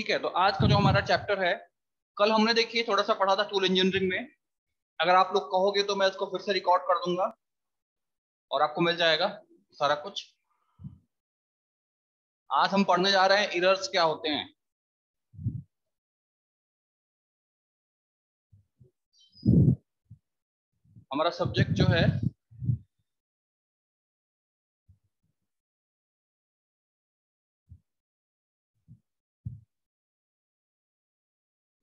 ठीक है तो आज का जो हमारा चैप्टर है, कल हमने देखिए थोड़ा सा पढ़ा था टूल इंजीनियरिंग में। अगर आप लोग कहोगे तो मैं इसको फिर से रिकॉर्ड कर दूँगा और आपको मिल जाएगा सारा कुछ। आज हम पढ़ने जा रहे हैं इरर्स क्या होते हैं। हमारा सब्जेक्ट जो है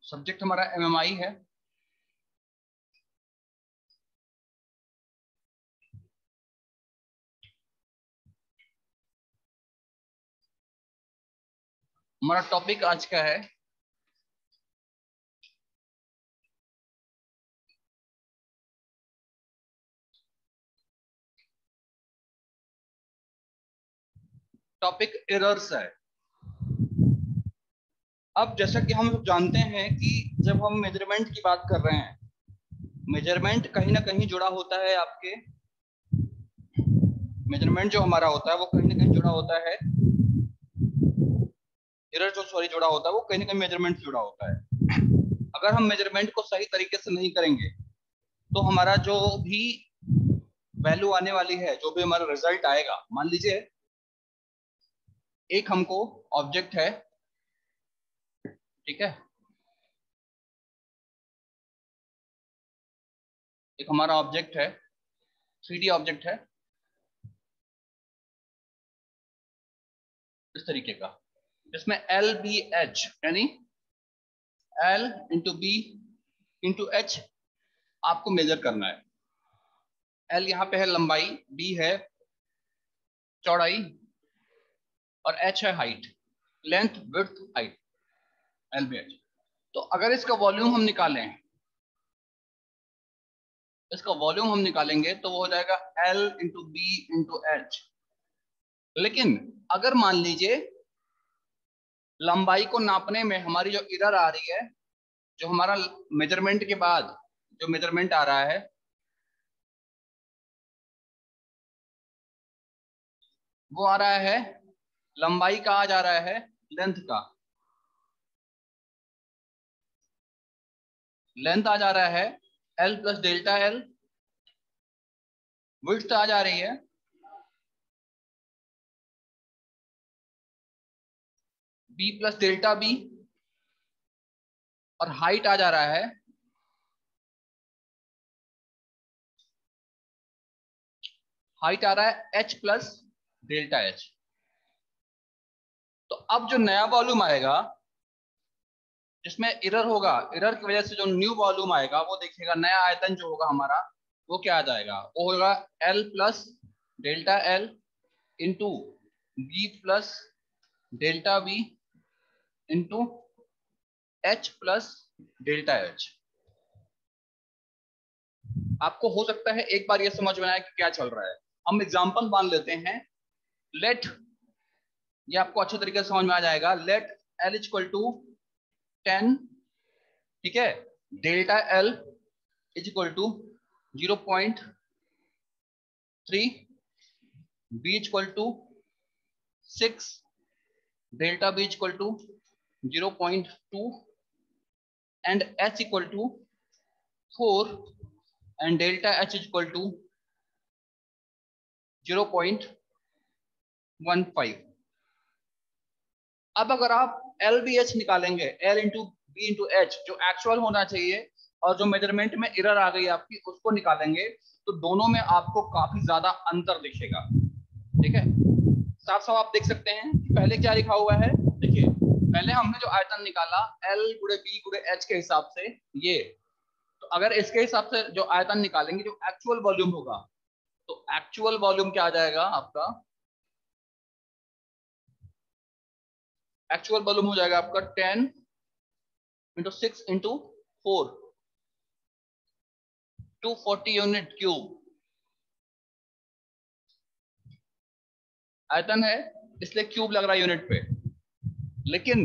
सब्जेक्ट हमारा एमएमआई है। हमारा टॉपिक आज का है। टॉपिक एरर्स है। अब जैसा कि हम जानते हैं कि जब हम मेज़रमेंट की बात कर रहे हैं मेज़रमेंट कहीं ना कहीं जुड़ा होता है आपके। मेज़रमेंट जो हमारा होता है, वो कहीं ना कहीं जुड़ा होता है। एरर जो सॉरी जुड़ा होता है, वो कहीं ना कहीं मेज़रमेंट जुड़ा होता है। अगर हम मेज़रमेंट को सही तरीके से नहीं करेंगे तो हमारा जो भी वैल्यू आने वाली है, जो भी हमारा रिज़ल्ट आएगा, मान लीजिए, एक हमको ऑब्जेक्ट है ठीक है? एक हमारा ऑब्जेक्ट है थ्री ऑब्जेक्ट है। इस तरीके का। इसमें एल बी एच यानी L into B into H आपको मेजर करना है। एल यहाँ पे है लंबाई बी है चौड़ाई और एच है height length width height L B H तो अगर इसका वॉल्यूम हम निकालें, इसका वॉल्यूम हम निकालेंगे तो वो हो जाएगा L into B into H लेकिन अगर मान लीजिए लंबाई को नापने में हमारी जो इरर आ रही है, जो हमारा मेज़रमेंट के बाद जो मेज़रमेंट आ रहा है, वो आ रहा है, लंबाई का आ जा रहा है लेंथ का। लेंथ आ जा रहा है L plus delta L width आ जा रही है। बी प्लस डेल्टा बी और हाइट आ जा रहा है। हाइट आ रहा है एच प्लस डेल्टा एच तो अब जो नया वॉल्यूम आएगा जिसमें इरर होगा इरर की वजह से जो न्यू वॉल्यूम आएगा, वो देखिएगा नया आयतन जो होगा हमारा, वो क्या आ जाएगा? वो होगा L plus delta L into B plus delta B into H plus delta H आपको हो सकता है एक बार ये समझ में आए कि क्या चल रहा है। हम एग्ज़ाम्पल मान लेते हैं। लेट ये आपको अच्छे तरीके से समझ में आ जाएगा। Let L equal to ten ठीक है? Delta L is equal to zero point three, B equal to six, delta B equal to zero point two and H equal to four and delta H equal to zero point one five. अब अगर आप L B H निकालेंगे L into B into H जो actual होना चाहिए और जो measurement में इरर आ गई आपकी, उसको निकालेंगे तो दोनों में आपको काफ़ी ज़्यादा अंतर दिखेगा। ठीक है? साफ़ साफ़ आप देख सकते हैं पहले क्या लिखा हुआ है? देखिए, पहले हमने जो आयतन निकाला एल गुड़े बी गुड़े एच के हिसाब से, ये। तो अगर इसके हिसाब से जो आयतन निकालेंगे, जो एक्चुअल वॉल्यूम होगा तो एक्चुअल वॉल्यूम क्या आ जाएगा आपका? एक्चुअल वॉल्यूम हो जाएगा आपका ten into six into four two forty unit cube आयतन है, इसलिए क्यूब लग रहा है यूनिट पे। लेकिन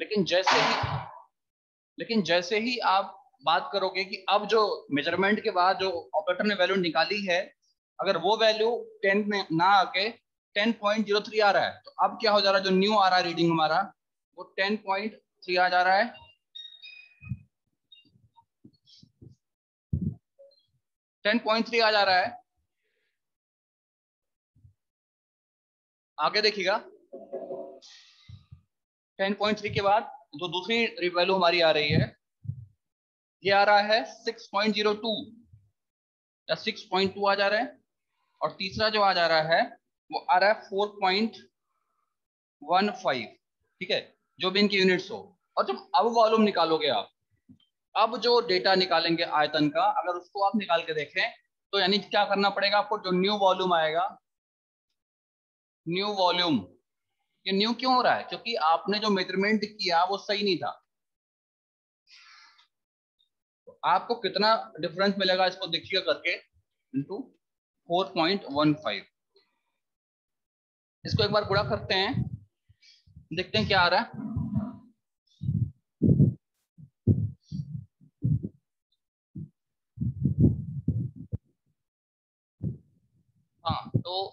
लेकिन जैसे ही, लेकिन जैसे ही आप बात करोगे कि अब जो मेज़रमेंट के बाद जो ऑपरेटर ने वैल्यू निकाली है, अगर वो वैल्यू टेन में ना आके टेन पॉइंट ज़ीरो थ्री आ रहा है। तो अब क्या हो जा रहा है? जो न्यू आ रहा है रीडिंग हमारा, वो टेन पॉइंट थ्री आ जा रहा है। टेन पॉइंट थ्री आ जा रहा है। आगे देखिएगा। टेन पॉइंट थ्री के बाद जो दूसरी वैल्यू हमारी आ रही है, ये आ रहा है सिक्स पॉइंट ज़ीरो टू या सिक्स पॉइंट टू आ जा रहा है। और तीसरा जो आ जा रहा है वो आ रहा है फोर पॉइंट वन फाइव ठीक है? जो भी इनकी यूनिट्स हो। और जब अब वॉल्यूम निकालोगे आप, अब जो डेटा निकालेंगे आयतन का, अगर उसको आप निकाल के देखें तो यानी क्या करना पड़ेगा आपको? जो न्यू वॉल्यूम आएगा न्यू वॉल्यूम ये न्यू क्यों हो रहा है? क्योंकि आपने जो मेज़रमेंट किया, वो सही नहीं था। तो आपको कितना डिफरेंस मिलेगा इसको देखिएगा करके into four point one five इसको एक बार गुड़ा करते हैं। देखते हैं क्या आ रहा है। हाँ तो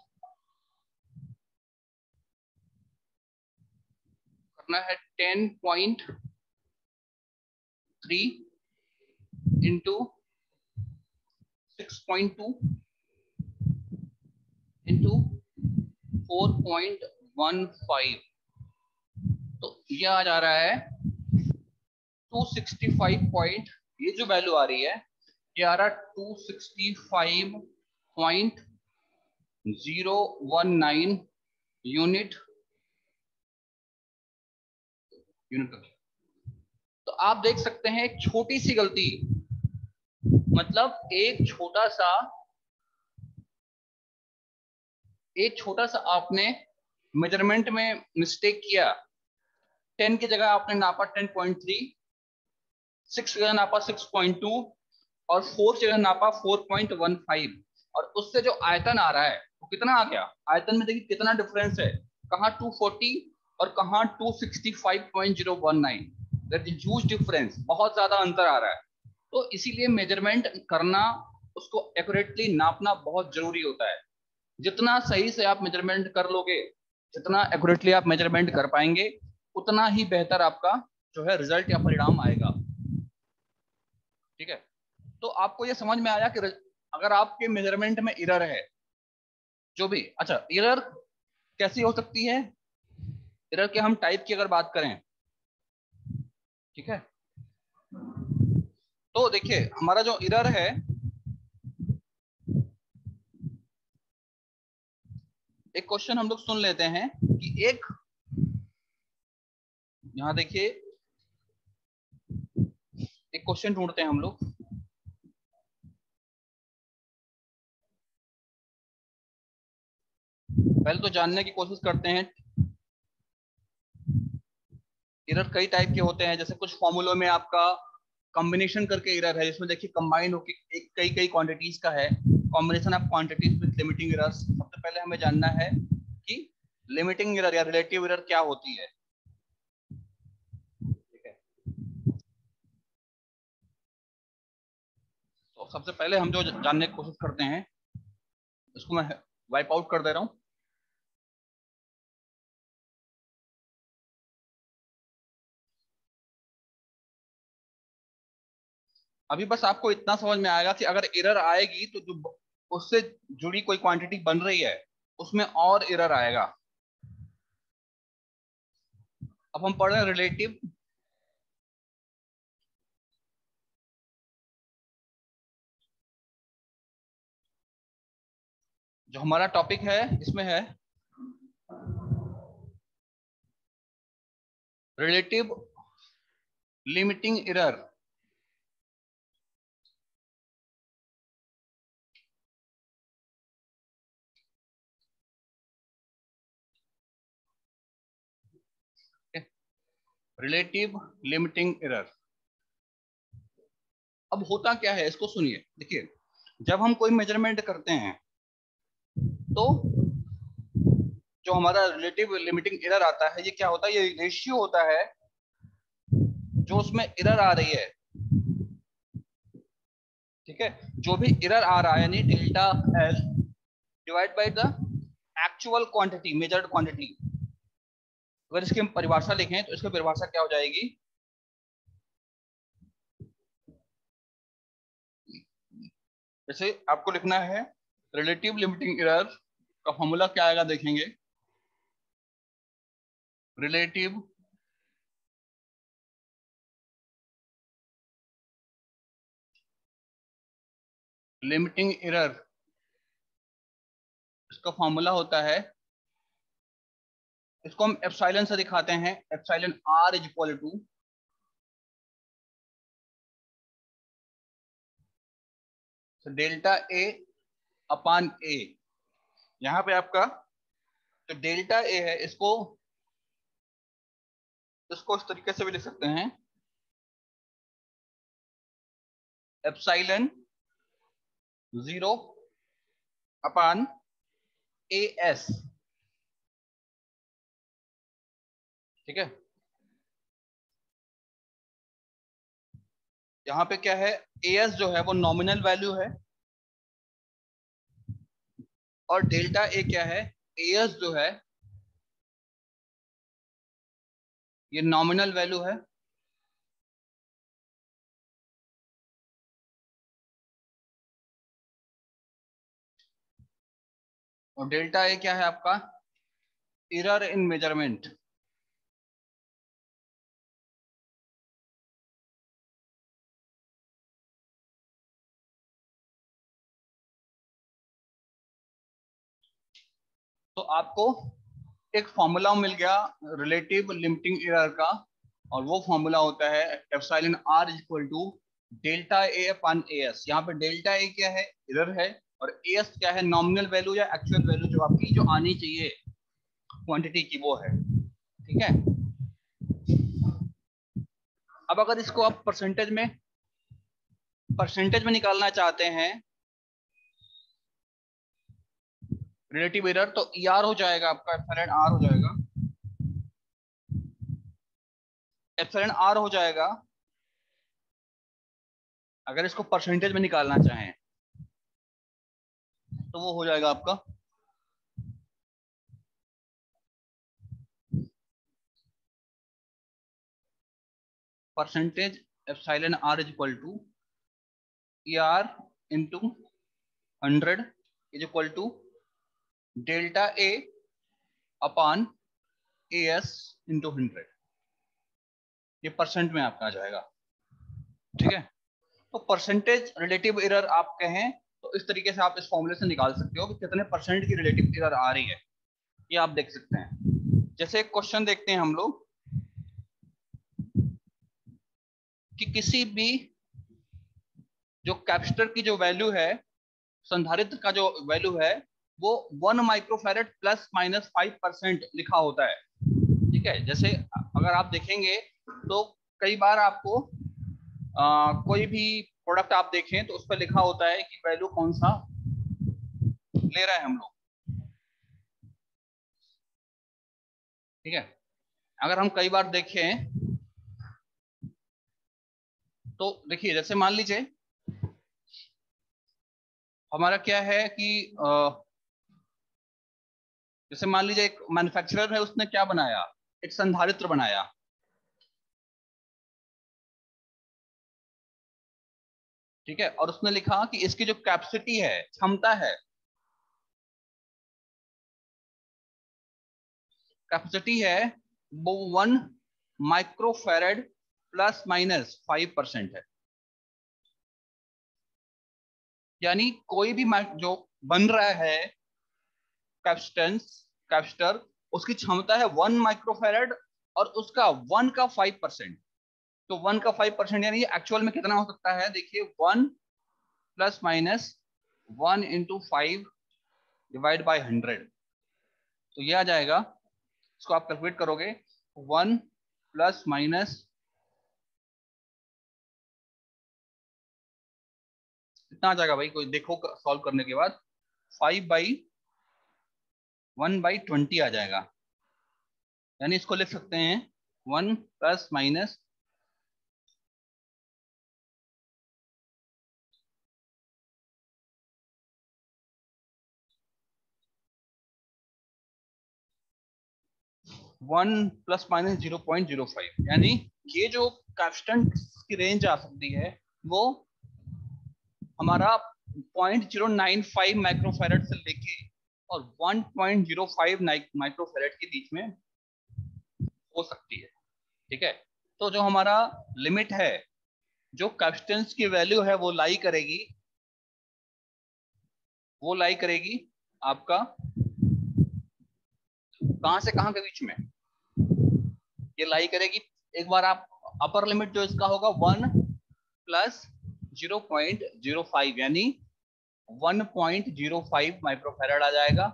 करना है ten point three into six point two into four point one five. तो ये आ जा रहा है टू सिक्सटी फाइव पॉइंट ये जो वैल्यू आ रही है, ये आ रहा two sixty five point zero one nine unit unit तो आप देख सकते हैं छोटी सी गलती मतलब एक छोटा सा एक छोटा सा आपने मेज़रमेंट में मिस्टेक किया। टेन की जगह आपने नापा टेन पॉइंट थ्री सिक्स की जगह नापा सिक्स पॉइंट टू और फोर की जगह नापा फोर पॉइंट वन फाइव और उससे जो आयतन आ रहा है, वो कितना आ गया? आयतन में देखिए कितना डिफरेंस है। कहा टू फोर्टी और कहा two sixty five point zero one nine huge difference बहुत ज़्यादा अंतर आ रहा है। तो इसीलिए मेज़रमेंट करना, उसको एक्यूरेटली नापना बहुत ज़रूरी होता है। जितना सही से आप मेज़रमेंट कर लोगे, जितना एक्यूरेटली आप मेज़रमेंट कर पाएँगे, उतना ही बेहतर आपका जो है रिज़ल्ट या परिणाम आएगा। ठीक है? तो आपको ये समझ में आया कि अगर आपके मेज़रमेंट में इरर है, जो भी अच्छा इरर कैसी हो सकती है? इरर के हम टाइप की अगर बात करें, ठीक है? तो देखिए, हमारा जो इरर है एक क्वेश्चन हम लोग सुन लेते हैं कि एक, यहाँ देखिए, एक क्वेश्चन ढूंढते हैं हम लोग। पहले तो जानने की कोशिश करते हैं। इरर कई टाइप के होते हैं, जैसे कुछ फॉर्मूलों में आपका कॉम्बिनेशन करके इरर है, जिसमें देखिए कंबाइन होकर एक कई कई क्वांटिटीज का है। Combination of quantities with limiting errors सबसे पहले हमें जानना है कि लिमिटिंग एरर या रिलेटिव एरर क्या होती है। तो सबसे पहले हम जो जानने की कोशिश करते हैं, इसको मैं वाइप आउट कर दे रहा हूँ। अभी बस आपको इतना समझ में आएगा कि अगर एरर आएगी तो जो उससे जुड़ी कोई क्वांटिटी बन रही है, उसमें और एरर आएगा। अब हम पढ़ रहे हैं रिलेटिव जो हमारा टॉपिक है, इसमें है relative limiting error relative limiting error. अब होता क्या है, इसको सुनिए। देखिए, जब हम कोई मेज़रमेंट करते हैं तो जो हमारा रिलेटिव लिमिटिंग एरर आता है, ये क्या होता है? ये रेशियो होता है, जो उसमें एरर आ रही है। ठीक है? जो भी एरर आ रहा है, यानी delta L divide by the actual quantity measured quantity अगर इसकी हम परिभाषा लिखें तो इसकी परिभाषा क्या हो जाएगी? जैसे आपको लिखना है रिलेटिव लिमिटिंग एरर का फॉर्मूला क्या आएगा देखेंगे। रिलेटिव लिमिटिंग एरर इसका फॉर्मूला होता है इसको हम एप्साइलन से दिखाते हैं। Epsilon R is equal to delta A upon A यहाँ पे आपका जो डेल्टा ए है, इसको इसको इस तरीके से भी लिख सकते हैं। Epsilon zero upon A S ठीक है? यहाँ पे क्या है? एस जो है, वो नॉमिनल वैल्यू है। और डेल्टा ए क्या है? एस जो है, ये नॉमिनल वैल्यू है। और डेल्टा ए क्या है आपका? इरर इन मेज़रमेंट तो आपको एक फॉर्मूला मिल गया रिलेटिव लिमिटिंग एरर का, और वो फॉर्मूला होता है epsilon R equal to delta A upon A S यहाँ पे डेल्टा ए क्या है? एरर है। और ए एस क्या है? नॉमिनल वैल्यू या एक्चुअल वैल्यू जो आपकी, जो आनी चाहिए क्वांटिटी की वो है। ठीक है? अब अगर इसको आप परसेंटेज में परसेंटेज में निकालना चाहते हैं रिलेटिव एरर तो ई आर हो जाएगा आपका एप्सिलॉन आर हो जाएगा। एप्सिलॉन आर हो जाएगा। अगर इसको परसेंटेज में निकालना चाहें तो वो हो जाएगा आपका। Percentage epsilon R is equal to E R into hundred is equal to delta A upon A S into hundred ये परसेंट में आपका आ जाएगा। ठीक है? तो परसेंटेज रिलेटिव एरर आप कहें तो इस तरीके से आप इस फॉर्मूले से निकाल सकते हो कि कितने परसेंट की रिलेटिव एरर आ रही है। ये आप देख सकते हैं। जैसे एक क्वेश्चन देखते हैं हम लोग कि किसी भी जो कैपेसिटर की जो वैल्यू है, संधारित्र का जो वैल्यू है वो one microfarad plus minus five percent लिखा होता है। ठीक है? जैसे अगर आप देखेंगे तो कई बार आपको आ, कोई भी प्रोडक्ट आप देखें तो उस पर लिखा होता है कि वैल्यू कौन सा ले रहे हैं हम लोग। ठीक है? अगर हम कई बार देखें तो देखिए जैसे मान लीजिए हमारा क्या है कि जैसे मान लीजिए एक मैन्युफैक्चरर है, उसने क्या बनाया? एक संधारित्र बनाया। ठीक है? और उसने लिखा कि इसकी जो कैपेसिटी है, क्षमता है कैपेसिटी है वो one microfarad plus minus five percent है। यानी कोई भी जो बन रहा है कैपेसिटेंस कैपेसिटर उसकी क्षमता है वन माइक्रोफेरेड और उसका वन का फाइव परसेंट तो वन का फाइव परसेंट यानी एक्चुअल में कितना हो सकता है? देखिए one plus minus one into five divide by hundred तो ये आ जाएगा। इसको आप कैलकुलेट करोगे। वन प्लस माइनस कितना आ जाएगा भाई, कोई देखो सॉल्व करने के बाद five by one by twenty आ जाएगा। यानी इसको लिख सकते हैं one plus minus one plus minus zero point zero five. यानी ये जो कांस्टेंट की रेंज आ सकती है, वो हमारा point zero nine five microfarad से लेके और one point zero five microfarad के बीच में हो सकती है। ठीक है? तो जो हमारा लिमिट है, जो कैप्स्टेंस की वैल्यू है, वो लाई करेगी। वो लाई करेगी आपका कहाँ से कहाँ के बीच में? ये लाई करेगी, एक बार आप अपर लिमिट जो इसका होगा one plus zero point zero five यानी one point zero five microfarad आ जाएगा,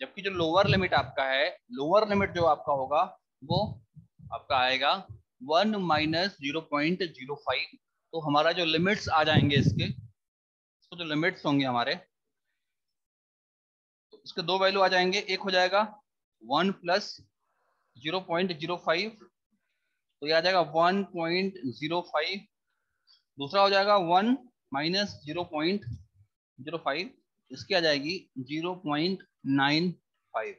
जबकि जो लोअर लिमिट आपका है, लोअर लिमिट जो आपका होगा, वो आपका आएगा one minus zero point zero five. तो हमारा जो लिमिट्स आ जाएँगे इसके तो जो लिमिट्स होंगे हमारे तो इसके दो वैल्यू आ जाएँगे, एक हो जाएगा one plus zero point zero five तो ये आ जाएगा वन पॉइंट ज़ीरो फाइव। दूसरा हो जाएगा one minus zero point zero five, इसकी आ जाएगी ज़ीरो पॉइंट नाइन फाइव।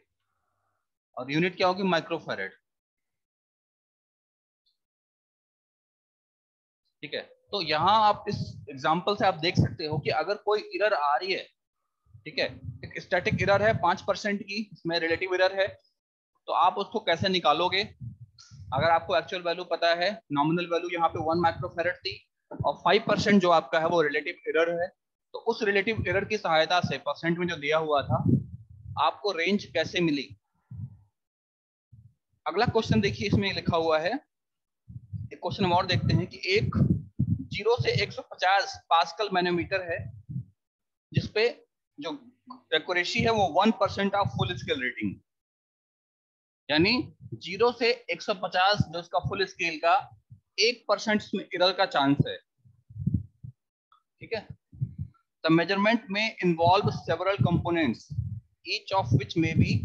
और यूनिट क्या होगी? माइक्रोफेरेड। ठीक है? तो यहाँ आप इस एग्ज़ाम्पल से आप देख सकते हो कि अगर कोई इरर आ रही है, ठीक है? एक स्टैटिक इरर है, पाँच परसेंट की, इसमें रिलेटिव इरर है तो आप उसको कैसे निकालोगे? अगर आपको एक्चुअल वैल्यू पता है नॉमिनल वैल्यू यहाँ पे वन माइक्रोफेरेट थी, और फाइव परसेंट जो आपका है वो रिलेटिव इरर है। तो उस रिलेटिव एरर की सहायता से परसेंट में जो दिया हुआ था, आपको रेंज कैसे मिली? अगला क्वेश्चन देखिए, इसमें लिखा हुआ है। एक क्वेश्चन और देखते हैं कि एक ज़ीरो से 150 पास्कल मैनोमीटर है जिसपे जो एक्यूरेसी है वो one percent of full scale rating यानी ज़ीरो से 150 जो इसका फुल स्केल का, एक परसेंट इसमें इरर का चांस है। ठीक है? द मेज़रमेंट में involve several components each of which may be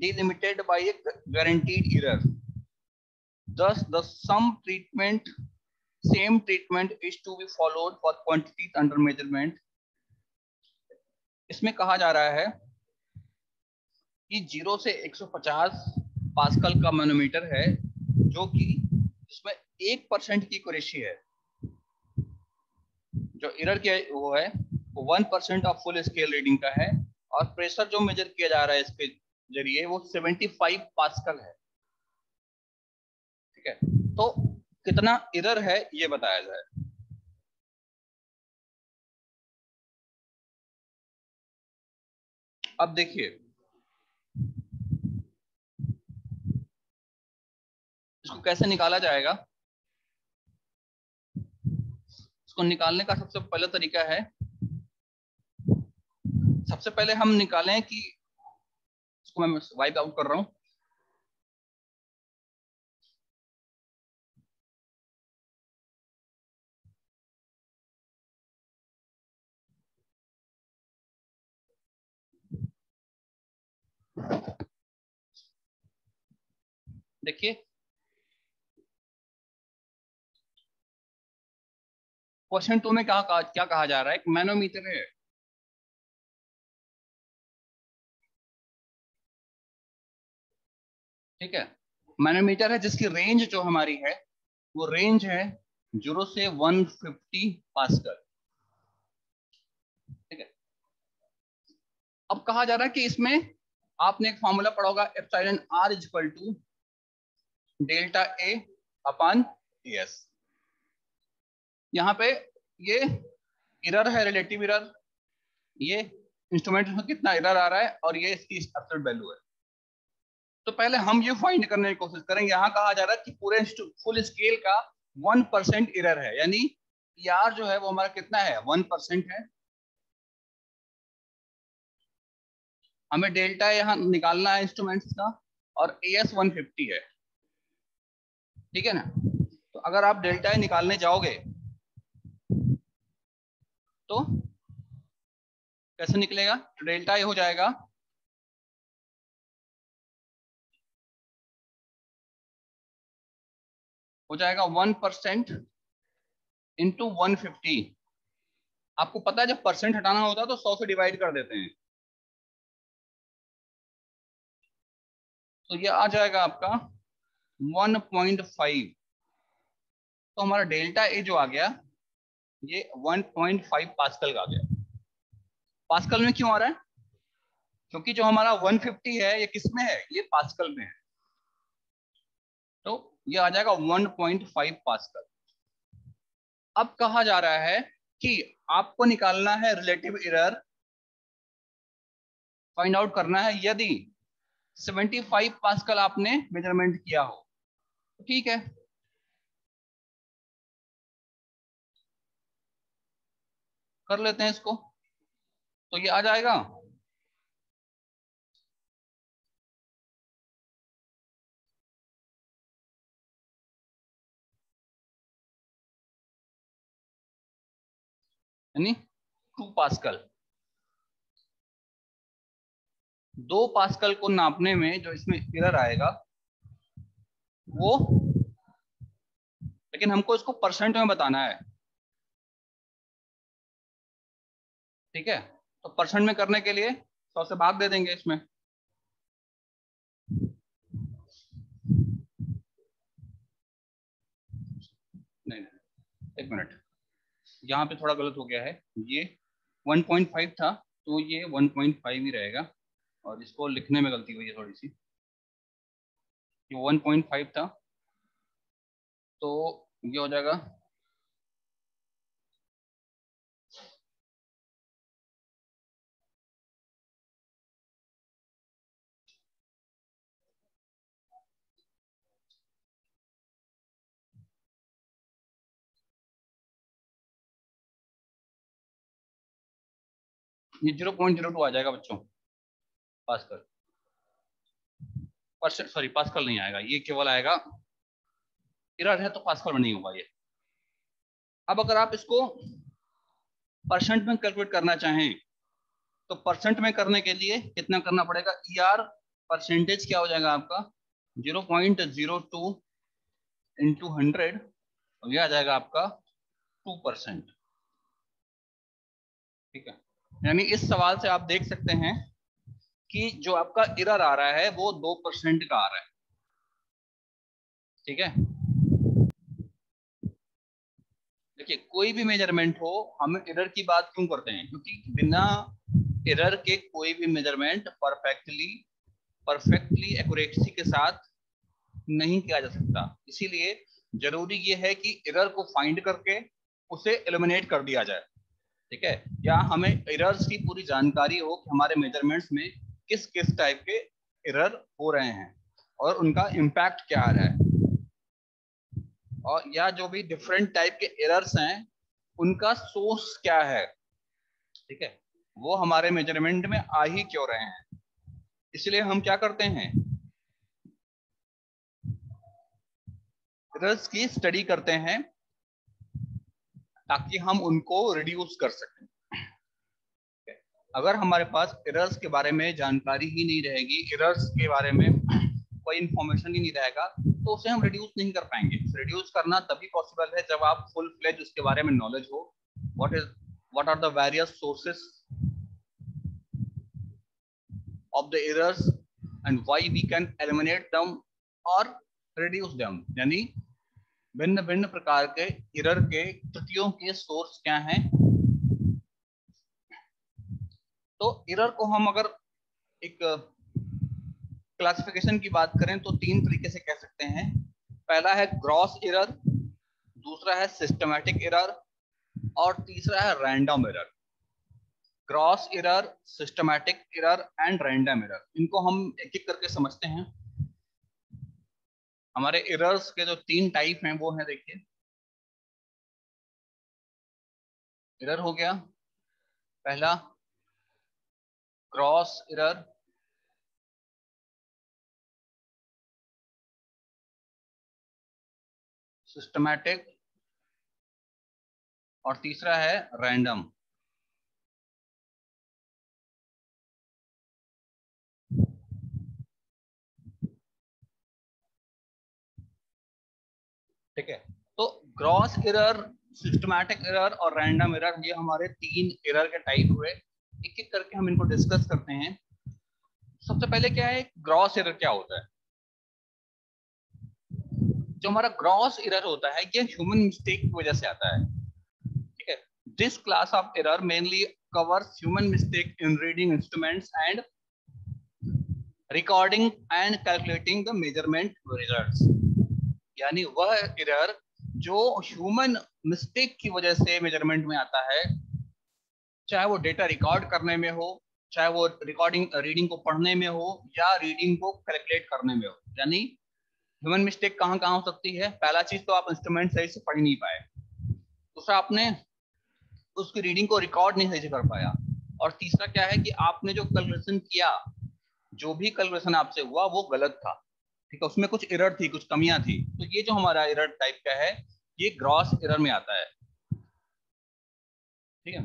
delimited by a guaranteed error thus the sum treatment same treatment is to be followed for quantities under measurement इसमें कहा जा रहा है कि ज़ीरो से 150 पास्कल का manometer है जो कि इसमें एक परसेंट की कुरेशी है जो इरर के वो है, वो one percent of full scale reading का है और प्रेशर जो मेजर किया जा रहा है इसके ज़रिए, वो सेवेंटी 75 पास्कल है। ठीक है? तो कितना इरर है, ये बताया जाए। अब देखिए। इसको कैसे निकाला जाएगा? इसको निकालने का सबसे पहला तरीका है, सबसे पहले हम निकालें कि इसको मैं वाइप आउट कर रहा हूँ। देखिए क्वेश्चन टू में कहा क्या कहा जा रहा है? एक मैनोमीटर है। ठीक है? मैनोमीटर है जिसकी रेंज जो हमारी है, वो रेंज है ज़ीरो से 150 पास्कल ठीक है? अब कहा जा रहा है कि इसमें आपने एक फॉर्मूला पढ़ा होगा epsilon R is equal to delta A upon S यहाँ पे ये इरर है रिलेटिव इरर ये इंस्ट्रूमेंट में कितना इरर आ रहा है और ये इसकी एब्सोल्यूट वैल्यू है। तो पहले हम ये फाइंड करने की कोशिश करेंगे यहाँ कहा जा रहा है कि पूरे फुल स्केल का वन परसेंट इरर है। यानी यार जो है वो हमारा कितना है? वन परसेंट है। हमें डेल्टा यहाँ निकालना है इंस्ट्रूमेंट्स का और ए एस वन फिफ्टी है। ठीक है ना? तो अगर आप डेल्टा निकालने जाओगे तो कैसे निकलेगा? डेल्टा ए हो जाएगा। हो जाएगा one percent into one fifty. आपको पता है, जब परसेंट हटाना होता है तो सौ से डिवाइड कर देते हैं। तो ये आ जाएगा आपका 1.5 तो हमारा डेल्टा ए जो आ गया ये 1.5 पास्कल का आ गया। पास्कल में क्यों आ रहा है? क्योंकि जो हमारा 150 है, ये किसमें है? ये पास्कल में है। तो ये आ जाएगा 1.5 पास्कल। अब कहा जा रहा है कि आपको निकालना है रिलेटिव एरर फाइंड आउट करना है यदि 75 पास्कल आपने मेज़रमेंट किया हो। ठीक है। कर लेते हैं इसको। तो ये आ जाएगा। यानी टू पास्कल। दो पास्कल को नापने में जो इसमें एरर आएगा, वो, लेकिन हमको इसको परसेंट में बताना है। ठीक है? तो परसेंट में करने के लिए सौ से भाग दे देंगे इसमें। नहीं नहीं, एक मिनट। यहाँ पे थोड़ा गलत हो गया है। ये 1.5 था तो ये 1.5 ही रहेगा। और इसको लिखने में गलती हुई है थोड़ी सी। ये 1.5 था तो ये हो जाएगा ये ज़ीरो पॉइंट ज़ीरो टू आ जाएगा बच्चों। पास्कल परसेंट सॉरी पास्कल नहीं आएगा। ये केवल आएगा। इरर है तो पास्कल में नहीं होगा ये। अब अगर आप इसको परसेंट में कैलकुलेट करना चाहें तो परसेंट में करने के लिए कितना करना पड़ेगा? ई आर परसेंटेज क्या हो जाएगा आपका? Zero point zero two into hundred यह आ जाएगा आपका टू परसेंट ठीक है? यानी इस सवाल से आप देख सकते हैं कि जो आपका इरर आ रहा है, वो दो परसेंट का आ रहा है। ठीक है? देखिए, कोई भी मेज़रमेंट हो, हम इरर की बात क्यों करते हैं? क्योंकि बिना एरर के कोई भी मेज़रमेंट परफेक्टली परफेक्टली एक्यूरेसी के साथ नहीं किया जा सकता। इसीलिए ज़रूरी ये है कि एरर को फाइंड करके उसे एलिमिनेट कर दिया जाए। ठीक है? या हमें एरर्स की पूरी जानकारी हो कि हमारे मेजरमेंट्स में किस किस टाइप के एरर हो रहे हैं और उनका इम्पैक्ट क्या आ रहा है। और या जो भी डिफरेंट टाइप के एरर्स हैं, उनका सोर्स क्या है? ठीक है? वो हमारे मेज़रमेंट में आ ही क्यों रहे हैं? इसलिए हम क्या करते हैं? एरर्स की स्टडी करते हैं। ताकि हम उनको रिड्यूस कर सकें। अगर हमारे पास एरर्स के बारे में जानकारी ही नहीं रहेगी एरर्स के बारे में कोई इंफॉर्मेशन ही नहीं रहेगा तो उसे हम रिड्यूस नहीं कर पाएँगे। रिड्यूस करना तभी पॉसिबल है जब आप फुल फ्लेज उसके बारे में नॉलेज हो। What is what are the various sources of the errors and why we can eliminate them और रिड्यूस देम यानी भिन्न भिन्न प्रकार के, इरर के, त्रुटियों के सोर्स क्या हैं? तो इरर को हम अगर एक क्लासिफिकेशन की बात करें तो तीन तरीके से कह सकते हैं। पहला है ग्रॉस इरर दूसरा है सिस्टमैटिक इरर और तीसरा है random error gross error systematic error and random error इनको हम एक एक करके समझते हैं। हमारे एरर्स के जो तीन टाइप हैं, वो हैं देखिए। एरर हो गया। पहला क्रॉस एरर सिस्टमैटिक और तीसरा है रैंडम ठीक है? तो ग्रॉस एरर सिस्टमैटिक एरर और रैंडम एरर ये हमारे तीन एरर के टाइप हुए। एक एक करके हम इनको डिस्कस करते हैं। सबसे पहले क्या है? ग्रॉस एरर क्या होता है? जो हमारा ग्रॉस एरर होता है, ये ह्यूमन मिस्टेक की वजह से आता है। ठीक है? This class of error mainly covers human mistake in reading instruments and recording and calculating the measurement results यानी वह एरर जो ह्यूमन मिस्टेक की वजह से मेज़रमेंट में आता है, चाहे वो डेटा रिकॉर्ड करने में हो, चाहे वो रिकॉर्डिंग रीडिंग को पढ़ने में हो, या रीडिंग को कैलकुलेट करने में हो। यानी ह्यूमन मिस्टेक कहाँ कहाँ हो सकती है? पहला चीज़ तो आप इंस्ट्रूमेंट सही से पढ़ नहीं पाए। दूसरा, आपने उसकी रीडिंग को रिकॉर्ड नहीं सही से कर पाया। और तीसरा क्या है कि आपने जो कैलकुलेशन किया, जो भी कैलकुलेशन आपसे हुआ, वो गलत था। ठीक है, उसमें कुछ एरर थी, कुछ कमियाँ थी। तो ये जो हमारा एरर टाइप का है, ये ग्रॉस एरर में आता है। ठीक है?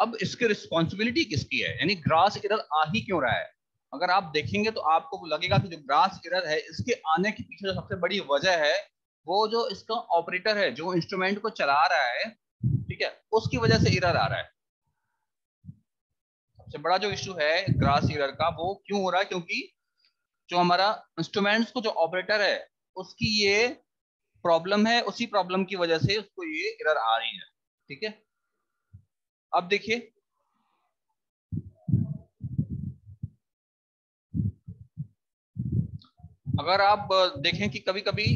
अब इसकी रिस्पॉन्सिबिलिटी किसकी है? यानी ग्रास एरर आ ही क्यों रहा है? अगर आप देखेंगे तो आपको लगेगा कि जो ग्रास एरर है, इसके आने के पीछे जो सबसे बड़ी वजह है, वो जो इसका ऑपरेटर है, जो इंस्ट्रूमेंट को चला रहा है, ठीक है, उसकी वजह से एरर आ रहा है। सबसे बड़ा जो इश्यू है ग्रास एरर का, वो क्यों हो रहा है? क्योंकि जो हमारा इंस्ट्रूमेंट्स को जो ऑपरेटर है, उसकी ये प्रॉब्लम है, उसी प्रॉब्लम की वजह से उसको ये एरर आ रही है, ठीक है? अब देखिए। अगर आप देखें कि कभी कभी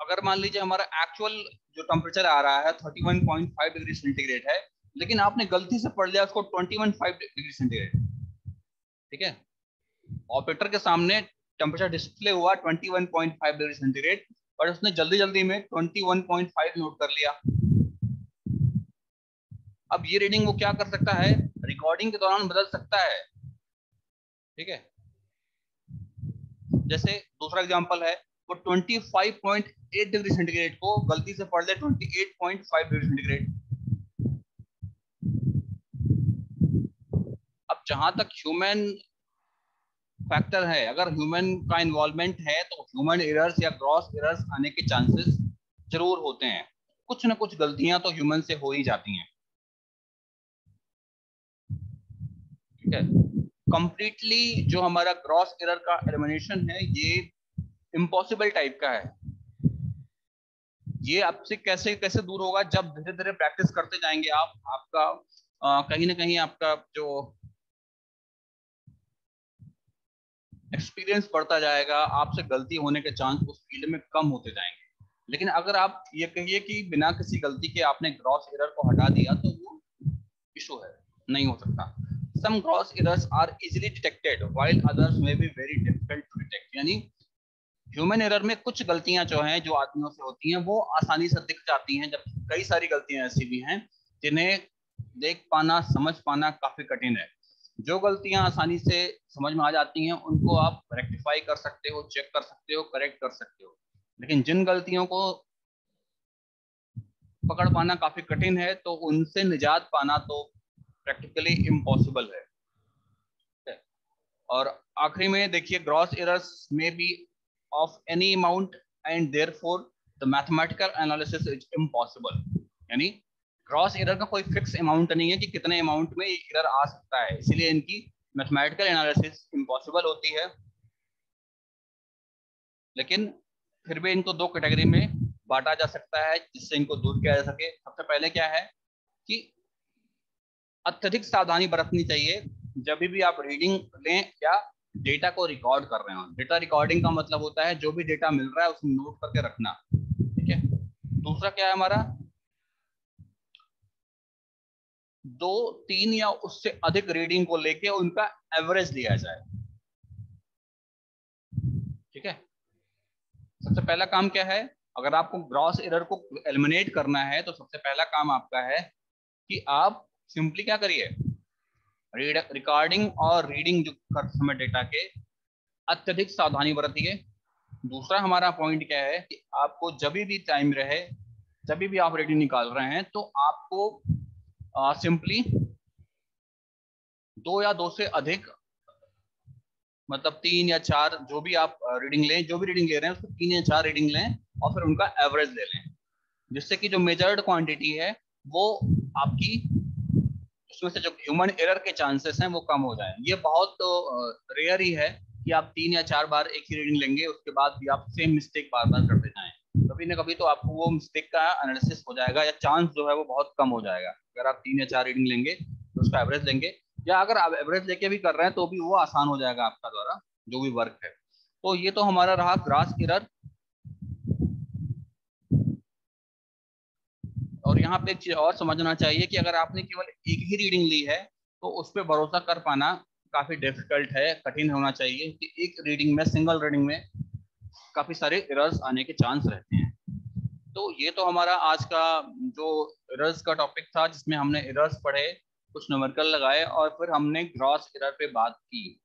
अगर मान लीजिए हमारा एक्चुअल जो टेम्परेचर आ रहा है 31.5 डिग्री सेंटीग्रेड है, लेकिन आपने गलती से पढ़ लिया, उसको 21.5 डिग्री सेंटीग्रेड ठीक है? ऑपरेटर के सामने टेम्परेचर डिस्प्ले हुआ 21.5 डिग्री सेंटीग्रेड और उसने जल्दी जल्दी में 21.5 नोट कर लिया। अब ये रीडिंग वो क्या कर सकता है? रिकॉर्डिंग के दौरान बदल सकता है। ठीक है? जैसे दूसरा एग्जांपल है, वो 25.8 डिग्री सेंटीग्रेड को गलती से पढ़ ले 28.5 डिग्री सेंटीग्रेड जहाँ तक ह्यूमन फैक्टर है अगर ह्यूमन का इन्वॉल्वमेंट है तो ह्यूमन एरर्स या ग्रॉस एरर्स आने के चांसेस ज़रूर होते हैं। कुछ ना कुछ गलतियाँ तो ह्यूमन से हो ही जाती हैं। ठीक है? कंप्लीटली जो हमारा क्रॉस एरर का एलिमिनेशन है ये इम्पॉसिबल टाइप का है। ये आपसे कैसे कैसे दूर होगा? जब धीरे धीरे प्रैक्टिस करते जाएँगे आप आपका आ, कहीं ना कहीं आपका जो एक्सपीरियंस बढ़ता जाएगा, आपसे गलती होने के चांस उस फ़ील्ड में कम होते जाएँगे। लेकिन अगर आप ये कहिए कि बिना किसी गलती के आपने ग्रॉस एरर को हटा दिया तो वो इशू है, नहीं हो सकता। Some gross errors are easily detected, while others may be very difficult to detect यानी ह्यूमन एरर में कुछ गलतियाँ जो हैं, जो आदमियों से होती हैं, वो आसानी से दिख जाती हैं जब कई सारी गलतियाँ ऐसी भी हैं, जिन्हें देख पाना, समझ पाना काफ़ी कठिन है। जो गलतियाँ आसानी से समझ में आ जाती हैं, उनको आप रेक्टिफाई कर सकते हो चेक कर सकते हो करेक्ट कर सकते हो। लेकिन जिन गलतियों को पकड़ पाना काफ़ी कठिन है तो उनसे निजात पाना तो प्रैक्टिकली इम्पॉसिबल है। और आखिरी में देखिए ग्रॉस एरर्स में be of any amount and therefore the mathematical analysis is impossible यानी क्रॉस एरर का कोई फिक्स अमाउंट नहीं है कि कितने अमाउंट में एरर आ सकता है। इसीलिए इनकी मैथमेटिकल एनालिसिस इम्पॉसिबल होती है। लेकिन फिर भी इनको दो कैटेगरी में बांटा जा सकता है, जिससे इनको दूर किया जा सके। सबसे पहले क्या है कि अत्यधिक सावधानी बरतनी चाहिए। जब भी आप रीडिंग लें या डेटा को रिकॉर्ड कर रहे हो। डेटा रिकॉर्डिंग का मतलब होता है जो भी डेटा मिल रहा है उसको नोट करके रखना। ठीक है? दूसरा क्या है हमारा? दो, तीन या उससे अधिक रीडिंग को लेके उनका एवरेज लिया जाए। ठीक है? सबसे पहला काम क्या है? अगर आपको ग्रॉस एरर को एलिमिनेट करना है तो सबसे पहला काम आपका है कि आप सिंपली क्या करिए? रिकॉर्डिंग और रीडिंग जो कर, समय डेटा के, अत्यधिक सावधानी बरतिए। दूसरा हमारा पॉइंट क्या है कि आपको जब भी टाइम रहे, जब भी आप रीडिंग निकाल रहे हैं तो आपको सिंपली दो या दो से अधिक मतलब तीन या चार जो भी आप रीडिंग लें, जो भी रीडिंग ले रहे हैं, उसको तीन या चार रीडिंग लें और फिर उनका एवरेज ले लें। जिससे कि जो मेजर्ड क्वांटिटी है, वो आपकी, उसमें से जो ह्यूमन एरर के चांसेस हैं, वो कम हो जाए। ये बहुत रेयर ही है कि आप तीन या चार बार एक ही रीडिंग लेंगे, उसके बाद भी आप सेम मिस्टेक बार बार करते जाएँ। कभी ना कभी तो आपको वो मिस्टेक का एनालिसिस हो जाएगा या चांस जो है वो बहुत कम हो जाएगा। अगर आप तीन या चार रीडिंग लेंगे तो उसका एवरेज लेंगे, या अगर आप एवरेज लेके भी कर रहे हैं तो भी वो आसान हो जाएगा आपका द्वारा, जो भी वर्क है। तो ये तो हमारा रहा ग्रास इरर और यहाँ पे एक चीज़ और समझना चाहिए कि अगर आपने केवल एक ही रीडिंग ली है तो उस पर भरोसा कर पाना काफ़ी डिफ़िकल्ट है, कठिन होना चाहिए, कि एक रीडिंग में सिंगल रीडिंग में काफ़ी सारे एरर्स आने के चांस रहते हैं। तो ये तो हमारा आज का जो इरर्स का टॉपिक था, जिसमें हमने इरर्स पढ़े, कुछ नंबरकल लगाए और फिर हमने ग्रॉस इरर पे बात की।